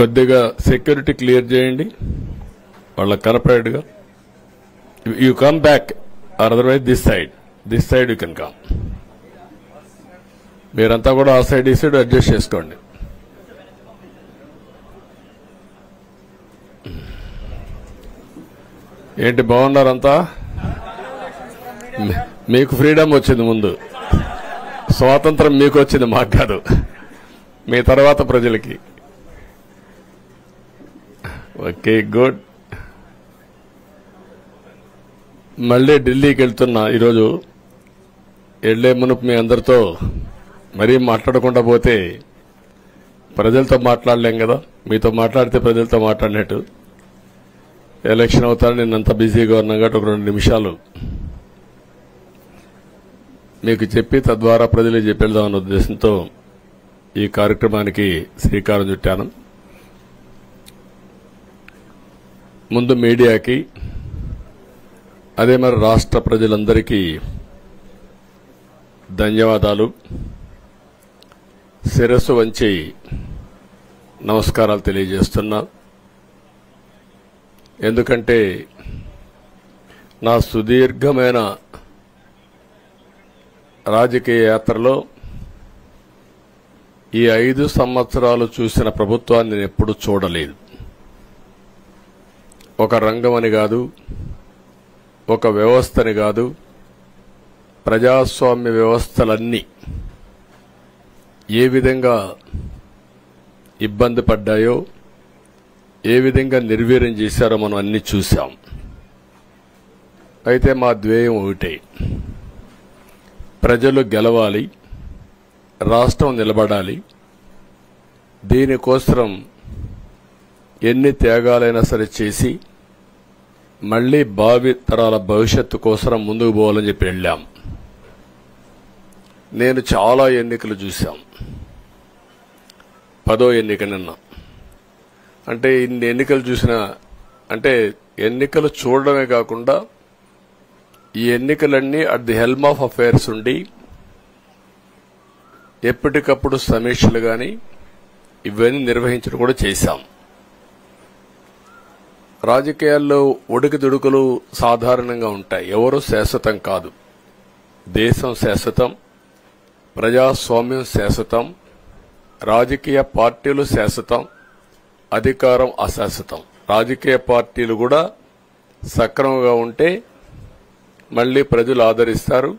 కొద్దిగా security clear చేయండి. వాళ్ళ కరపరేట్గా you come back otherwise this side this side you can come మీరంతా కూడా ఆ సైడ్ ఈ సైడ్ అడ్జస్ట్ చేసుకోండి. ఏంటి బాగున్నారంతా? మీకు ఫ్రీడమ్ వచ్చింది ముందు. స్వాతంత్రం మీకు వచ్చింది మాకు కాదు. మీ తర్వాత ప్రజలకి. Okay good. మళ్ళీ ఢిల్లీకి వెళ్తున్నా ఈరోజు. వెళ్ళే మునుపు మీ అందరితో మరీ మాట్లాడకుండా పోతే ప్రజలతో మాట్లాడలేం కదా. మీతో మాట్లాడితే ప్రజలతో మాట్లాడినట్టు. ఎలక్షన్ అవుతాను నేను అంత బిజీగా ఉన్నా కాబట్టి ఒక రెండు నిమిషాలు. మీకు చెప్పి తద్వారా ప్రజలకు చెప్పేద్దామన్న ఉద్దేశంతో ఈ కార్యక్రమానికి శ్రీకారం చుట్టాను. ముందు మీడియాకి అదే మరి రాష్ట్ర ప్రజలందరికీ ధన్యవాదాలు. శిరస్సు వంచి నమస్కారాలు తెలియజేస్తున్నా. ఎందుకంటే నా సుదీర్ఘమైన రాజకీయ యాత్రలో ఈ ఐదు సంవత్సరాలు చూసిన ప్రభుత్వాన్ని నేను ఎప్పుడూ చూడలేదు. ఒక రంగం అని కాదు ఒక వ్యవస్థని కాదు ప్రజాస్వామ్య వ్యవస్థలన్నీ ఏ విధంగా ఇబ్బంది పడ్డాయో ఏ విధంగా నిర్వీర్యం చేశారో మనం అన్ని చూశాం. అయితే మా ధ్యేయం ఒకటే. ప్రజలు గెలవాలి రాష్ట్రం నిలబడాలి. దీనికోసం ఎన్ని త్యాగాలైనా సరే చేసి మళ్ళీ భావి తరాల భవిష్యత్తు కోసం ముందుకు పోవాలని చెప్పి వెళ్ళాం. నేను చాలా ఎన్నికలు చూశాం. పదో ఎన్నిక నిన్న. అంటే ఇన్ని ఎన్నికలు చూసిన అంటే ఎన్నికలు చూడడమే కాకుండా ఈ ఎన్నికలన్నీ at the helm of affairs ఉండి ఎప్పటికప్పుడు సమీక్షలు కానీ ఇవన్నీ నిర్వహించడం కూడా చేశాం. రాజకీయాల్లో ఒడికిదుడుకులు సాధారణంగా ఉంటాయి. ఎవరు శాశ్వతం కాదు. దేశం శాశ్వతం ప్రజాస్వామ్యం శాశ్వతం రాజకీయ పార్టీలు శాశ్వతం అధికారం అశాశ్వతం. రాజకీయ పార్టీలు కూడా సక్రమంగా ఉంటే మళ్ళీ ప్రజలు ఆదరిస్తారు.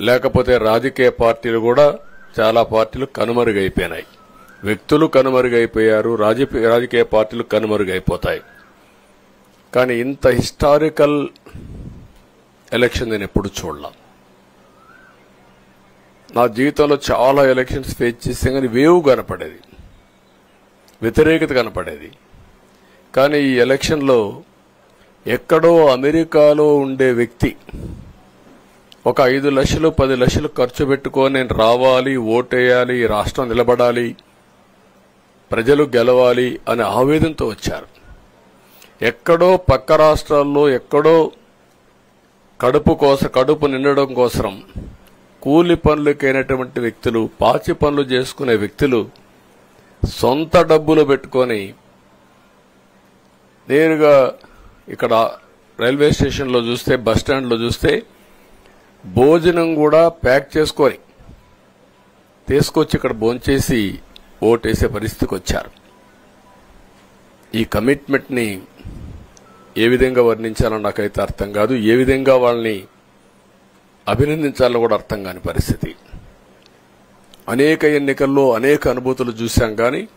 లేకపోతే రాజకీయ పార్టీలు కూడా చాలా పార్టీలు కనుమరుగైపోయినాయి. వ్యక్తులు కనుమరుగైపోయారు రాజకీయ పార్టీలు కనుమరుగైపోతాయి. కానీ ఇంత హిస్టారికల్ ఎలక్షన్ నేను ఎప్పుడు చూడలా. నా జీవితంలో చాలా ఎలక్షన్స్ ఫేస్ చేస్తే కానీ వేవ్ కనపడేది. వ్యతిరేకత కనపడేది. కానీ ఈ ఎలక్షన్లో ఎక్కడో అమెరికాలో ఉండే వ్యక్తి ఒక ఐదు లక్షలు పది లక్షలు ఖర్చు పెట్టుకొని నేను రావాలి ఓటేయాలి రాష్ట్రం నిలబడాలి ప్రజలు గెలవాలి అనే ఆవేదనతో వచ్చారు. ఎక్కడో పక్క రాష్ట్రాల్లో ఎక్కడో కడుపు కోస కడుపు నిండడం కోసం కూలి పనులకైనటువంటి వ్యక్తులు పాచి పనులు చేసుకునే వ్యక్తులు సొంత డబ్బులు పెట్టుకొని నేరుగా ఇక్కడ రైల్వే స్టేషన్లో చూస్తే బస్ స్టాండ్లో చూస్తే భోజనం కూడా ప్యాక్ చేసుకొని తీసుకొచ్చి ఇక్కడ భోంచేసి ఓటేసే పరిస్థితికి వచ్చారు. ఈ కమిట్మెంట్ని ఏ విధంగా వర్ణించాలో నాకైతే అర్థం కాదు. ఏ విధంగా వాళ్ళని అభినందించాలో కూడా అర్థం కాని పరిస్థితి. అనేక ఎన్నికల్లో అనేక అనుభూతులు చూశాం కానీ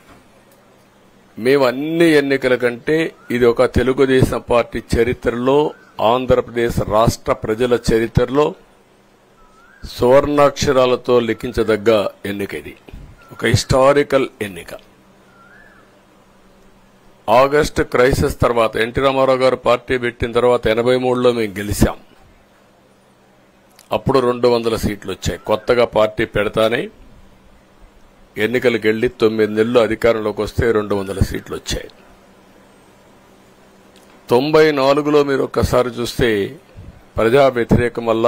మేము అన్ని ఎన్నికల కంటే ఇది ఒక తెలుగుదేశం పార్టీ చరిత్రలో ఆంధ్రప్రదేశ్ రాష్ట్ర ప్రజల చరిత్రలో సువర్ణాక్షరాలతో లిఖించదగ్గ ఎన్నిక ఇది. ఒక హిస్టారికల్ ఎన్నిక. ఆగస్టు క్రైసిస్ తర్వాత ఎన్టీ రామారావు గారు పార్టీ పెట్టిన తర్వాత ఎనభై మూడులో మేము గెలిచాం. అప్పుడు రెండు వందల సీట్లు వచ్చాయి. కొత్తగా పార్టీ పెడతానే ఎన్నికలకు వెళ్ళి తొమ్మిది నెలలు అధికారంలోకి వస్తే రెండు వందల సీట్లు వచ్చాయి. తొంభై నాలుగులో మీరు ఒక్కసారి చూస్తే ప్రజా వ్యతిరేకం వల్ల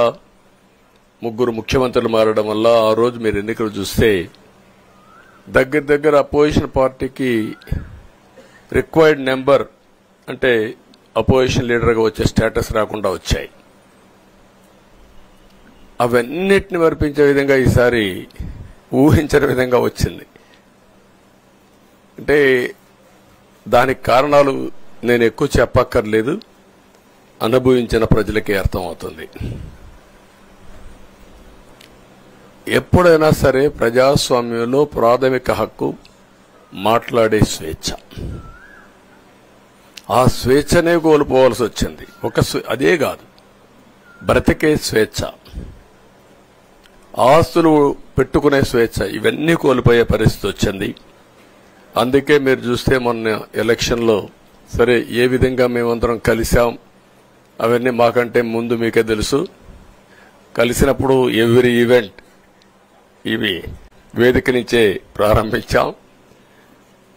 ముగ్గురు ముఖ్యమంత్రులు మారడం వల్ల ఆ రోజు మీరు ఎన్నికలు చూస్తే దగ్గర దగ్గర అపోజిషన్ పార్టీకి రిక్వైర్డ్ నెంబర్ అంటే అపోజిషన్ లీడర్గా వచ్చే స్టేటస్ రాకుండా వచ్చాయి. అవన్నిటిని వర్పించే విధంగా ఈసారి ఊహించని విధంగా వచ్చింది. అంటే దానికి కారణాలు నేను ఎక్కువ చెప్పక్కర్లేదు. అనుభవించిన ప్రజలకి అర్థమవుతుంది. ఎప్పుడైనా సరే ప్రజాస్వామ్యంలో ప్రాథమిక హక్కు మాట్లాడే స్వేచ్ఛ. ఆ స్వేచ్ఛనే కోల్పోవలసి వచ్చింది. ఒక స్వే- అదే కాదు. బ్రతికే స్వేచ్ఛ. ఆస్తులు పెట్టుకునే స్వేచ్ఛ. ఇవన్నీ కోల్పోయే పరిస్థితి వచ్చింది. అందుకే మీరు చూస్తే మొన్న ఎలక్షన్లో సరే ఏ విధంగా మేమందరం కలిసాం అవన్నీ మాకంటే ముందు మీకే తెలుసు. కలిసినప్పుడు ఎవ్రీ ఈవెంట్ ఇవి వేదిక నుంచే ప్రారంభించాం.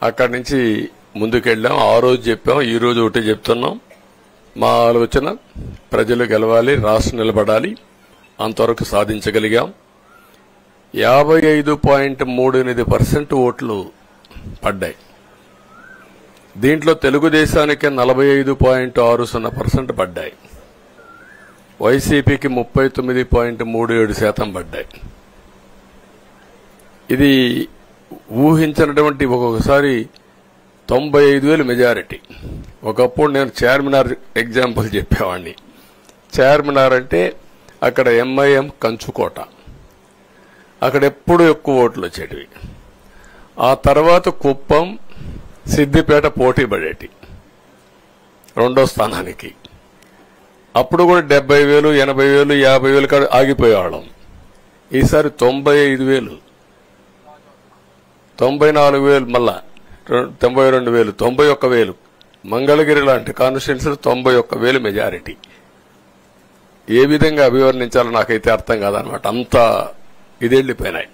అక్కడి నుంచి ముందుకెళ్ళాం. ఆ రోజు చెప్పాం ఈ రోజు ఒకటి చెప్తున్నాం. మా ఆలోచన ప్రజలు గెలవాలి రాష్ట్రం నిలబడాలి అంతవరకు సాధించగలిగాం. యాభై ఐదు పాయింట్ మూడు ఎనిమిది పర్సెంట్ ఓట్లు పడ్డాయి. దీంట్లో తెలుగుదేశానికి నలభై ఐదు పాయింట్ ఆరు సున్నా పర్సెంట్ పడ్డాయి. వైసీపీకి ముప్పై తొమ్మిది పాయింట్ మూడు ఏడు శాతం పడ్డాయి. ఇది ఊహించినటువంటి ఒక్కొక్కసారి తొంభై ఐదు వేలు మెజారిటీ. ఒకప్పుడు నేను చార్మినార్ ఎగ్జాంపుల్ చెప్పేవాడిని చార్మినార్ అంటే అక్కడ ఎంఐఎం కంచుకోట. అక్కడ ఎప్పుడు ఎక్కువ ఓట్లు వచ్చేటివి. ఆ తర్వాత కుప్పం సిద్దిపేట పోటీ పడేటి. రెండో స్థానానికి. అప్పుడు కూడా డెబ్బై వేలు ఎనభై వేలు యాభై వేలు కాడ ఆగిపోయేవాళ్ళం. ఈసారి తొంభై ఐదు వేలు. తొంభై నాలుగు వేలు మళ్ళా. తొంభై రెండు వేలు తొంభై ఒక్క వేలు. మంగళగిరి లాంటి కాన్స్టిట్యున్సీలు తొంభై ఒక్క వేలు మెజారిటీ. ఏ విధంగా అభివర్ణించాలో నాకైతే అర్థం కాదనమాట. అంత ఇదెళ్ళిపోయినాయి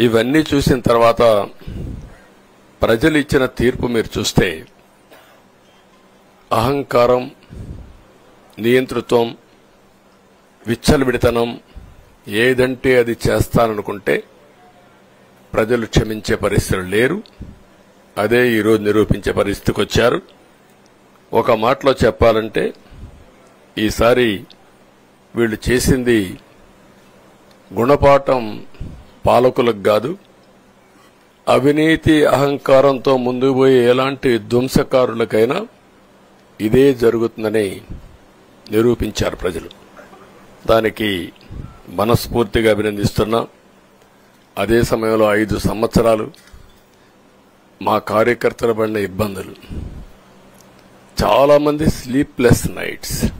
ఇవన్నీ చూసిన తర్వాత ప్రజలు ఇచ్చిన తీర్పు మీరు చూస్తే అహంకారం నియంతృత్వం విచ్చలవిడితనం ఏదంటే అది చేస్తాననుకుంటే ప్రజలు క్షమించే పరిస్థితులు లేరు. అదే ఈరోజు నిరూపించే పరిస్థితికి వచ్చారు. ఒక మాటలో చెప్పాలంటే ఈసారి వీళ్ళు చేసింది గుణపాఠం పాలకులకు కాదు. అవినీతి అహంకారంతో ముందుకు పోయే ఎలాంటి ధ్వంసకారులకైనా ఇదే జరుగుతుందని నిరూపించారు ప్రజలు. దానికి మనస్ఫూర్తిగా అభినందిస్తున్నాం. అదే సమయంలో ఐదు సంవత్సరాలు మా కార్యకర్తల పడిన ఇబ్బందులు. చాలామంది స్లీప్లెస్ నైట్స్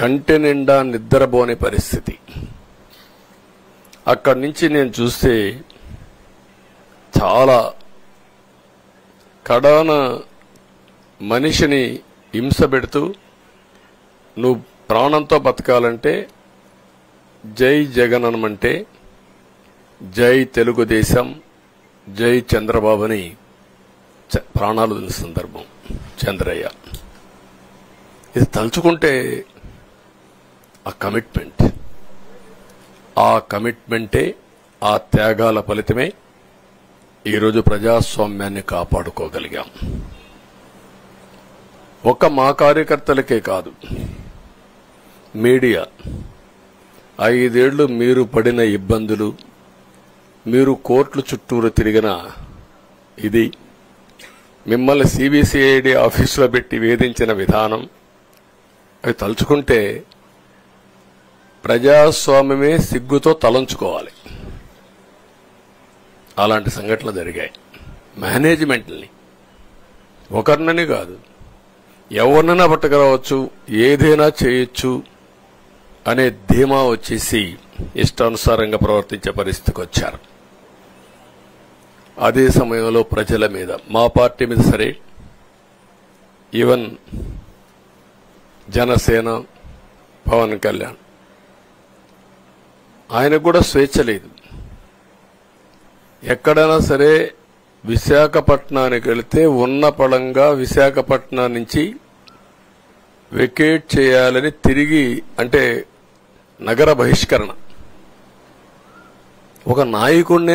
కంటి నిండా నిద్రపోని పరిస్థితి. అక్కడి నుంచి నేను చూస్తే చాలా కడాన మనిషిని హింస పెడుతూ నువ్వు ప్రాణంతో బతకాలంటే జై జగన్ జై తెలుగుదేశం జై చంద్రబాబుని చ- ప్రాణాలు తిన సందర్భం. చంద్రయ్య. ఇది తలుచుకుంటే ఆ కమిట్మెంట్. ఆ కమిట్మెంటే ఆ త్యాగాల ఫలితమే ఈరోజు ప్రజాస్వామ్యాన్ని కాపాడుకోగలిగాం. ఒక మా కార్యకర్తలకే కాదు మీడియా ఐదేళ్ళు మీరు పడిన ఇబ్బందులు మీరు కోర్టుల చుట్టూరు తిరిగిన ఇది మిమ్మల్ని సిబిసిఐడి ఆఫీసులో పెట్టి వేధించిన విధానం అవి తలుచుకుంటే ప్రజాస్వామ్యమే సిగ్గుతో తలంచుకోవాలి. అలాంటి సంఘటనలు జరిగాయి. మేనేజ్మెంట్ని ఒకరినని కాదు ఎవరినైనా పట్టుకురావచ్చు ఏదైనా చేయొచ్చు అనే ధీమా వచ్చేసి ఇష్టానుసారంగా ప్రవర్తించే పరిస్థితికి వచ్చారు. అదే సమయంలో ప్రజల మీద మా పార్టీ మీద సరే ఈవెన్ జనసేన పవన్ కళ్యాణ్ ఆయన కూడా స్వేచ్ఛ లేదు. ఎక్కడైనా సరే విశాఖపట్నానికి వెళితే ఉన్న పడంగా విశాఖపట్నం నుంచి వెకేట్ చేయాలని తిరిగి అంటే నగర బహిష్కరణ. ఒక నాయకుడిని